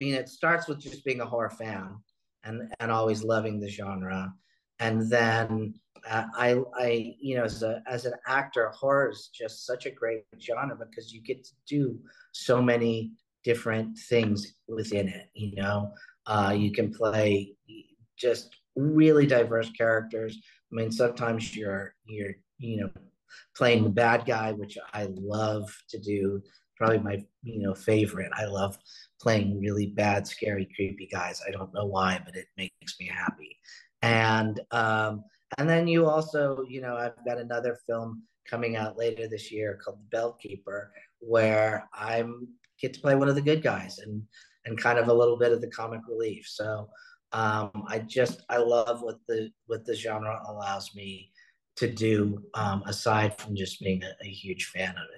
mean, it starts with just being a horror fan and and always loving the genre, and then uh, I I you know as a as an actor, horror is just such a great genre because you get to do so many different things within it. You know, uh, you can play just really diverse characters. I mean, sometimes you're you're you know playing the bad guy, which I love to do. Probably my you know favorite. I love playing really bad, scary, creepy guys. I don't know why, but it makes me happy. And um, and then you also, you know, I've got another film coming out later this year called The Bellkeeper, where I'm get to play one of the good guys and and kind of a little bit of the comic relief. So um, I just I love what the what the genre allows me to do um, aside from just being a, a huge fan of it.